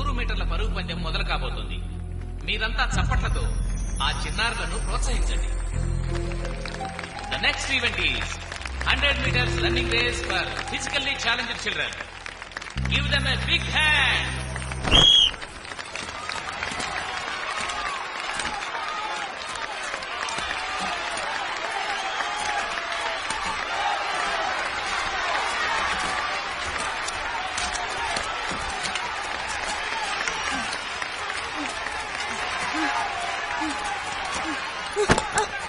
నూరు మీటర్ల పరుగు పందెం మొదలు కాబోతుంది. మీరంతా చప్పట్లతో ఆ చిన్నారులను ప్రోత్సహించండి. The next event is hundred meters running race for physically challenged children give them a big hand oh, oh.